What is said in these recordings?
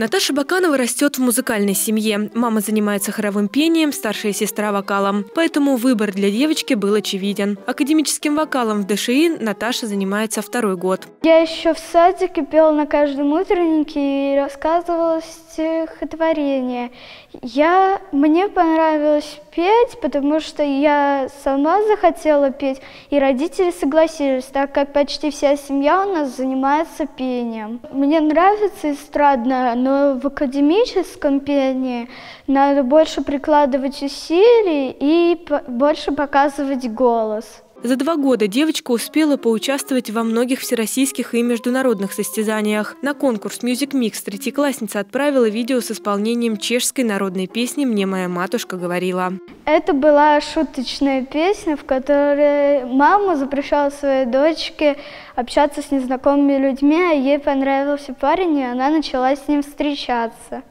Наташа Баканова растет в музыкальной семье. Мама занимается хоровым пением, старшая сестра – вокалом. Поэтому выбор для девочки был очевиден. Академическим вокалом в ДШИ Наташа занимается второй год. Я еще в садике пела на каждом утреннике и рассказывала стихотворение. Я, мне понравилось петь, потому что я сама захотела петь, и родители согласились, так как почти вся семья у нас занимается пением. Мне нравится эстрадное, но но в академическом пении надо больше прикладывать усилий и больше показывать голос. За два года девочка успела поучаствовать во многих всероссийских и международных состязаниях. На конкурс Music Mix третьеклассница отправила видео с исполнением чешской народной песни «Мне моя матушка говорила». Это была шуточная песня, в которой мама запрещала своей дочке общаться с незнакомыми людьми, а ей понравился парень, и она начала с ним встречаться.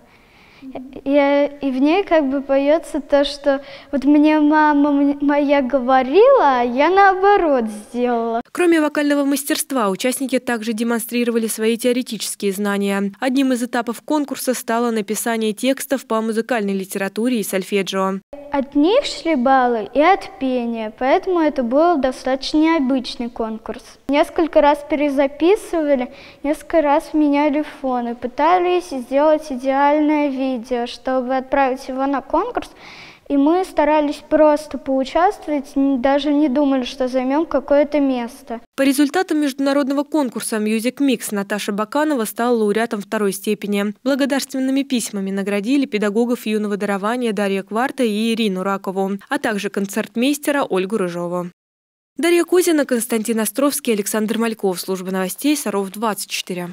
И, и в ней как бы поется то, что вот мне мама моя говорила, а я наоборот сделала. Кроме вокального мастерства, участники также демонстрировали свои теоретические знания. Одним из этапов конкурса стало написание текстов по музыкальной литературе и сольфеджио. От них шли баллы и от пения, поэтому это был достаточно необычный конкурс. Несколько раз перезаписывали, несколько раз меняли фоны, пытались сделать идеальное видео, чтобы отправить его на конкурс, и мы старались просто поучаствовать, даже не думали, что займем какое-то место. По результатам международного конкурса Music Mix Наташа Баканова стала лауреатом второй степени. Благодарственными письмами наградили педагогов юного дарования Дарья Кварта и Ирину Ракову, а также концертмейстера Ольгу Рыжову. Дарья Кузина, Константин Островский, Александр Мальков. Служба новостей Саров 24.